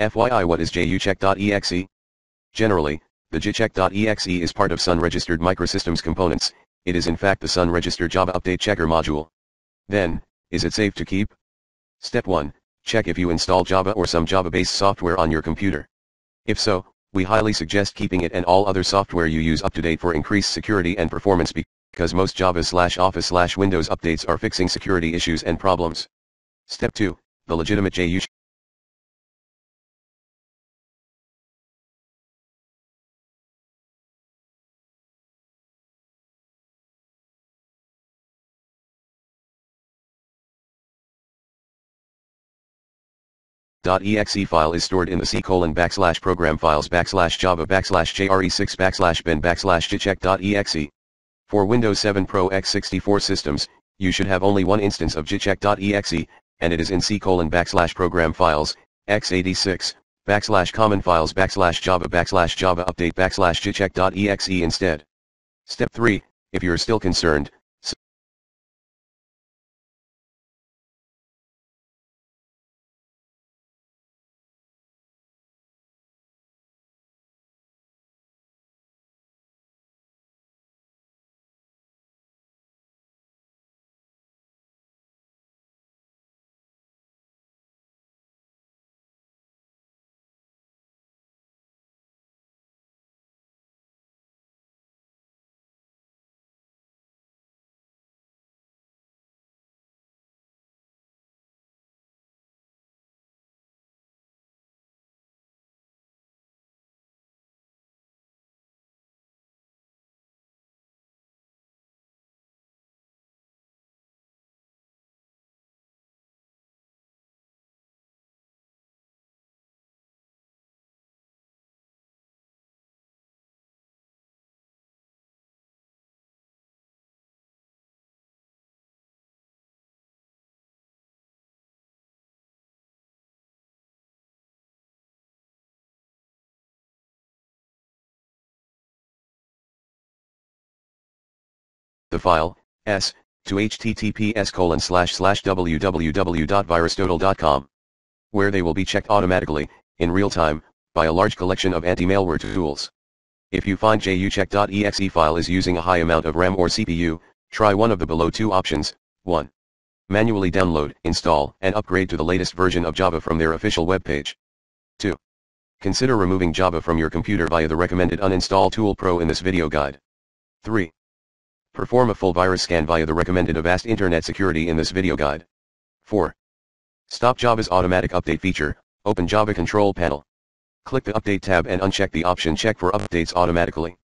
FYI what is jucheck.exe? Generally, the jucheck.exe is part of Sun registered microsystems components, it is in fact the Sun registered Java update checker module. Then, is it safe to keep? Step 1, check if you install Java or some Java-based software on your computer. If so, we highly suggest keeping it and all other software you use up to date for increased security and performance because most Java slash Office slash Windows updates are fixing security issues and problems. Step 2, the legitimate JU .exe file is stored in the C colon backslash program files backslash java backslash jre6 backslash bin backslash jucheck.exe. For Windows 7 Pro x64 systems, you should have only one instance of jucheck.exe, and it is in C colon backslash program files, x86, backslash common files backslash java backslash java update backslash jucheck.exe instead. Step 3, if you're still concerned, the file, s, to https colon slash slash www.virustotal.com, where they will be checked automatically, in real time, by a large collection of anti-malware tools. If you find jucheck.exe file is using a high amount of RAM or CPU, try one of the below two options, 1. Manually download, install, and upgrade to the latest version of Java from their official webpage. 2. Consider removing Java from your computer via the recommended uninstall tool pro in this video guide. 3. Perform a full virus scan via the recommended Avast Internet Security in this video guide. 4. Stop Java's automatic update feature, open Java control panel. Click the Update tab and uncheck the option Check for updates automatically.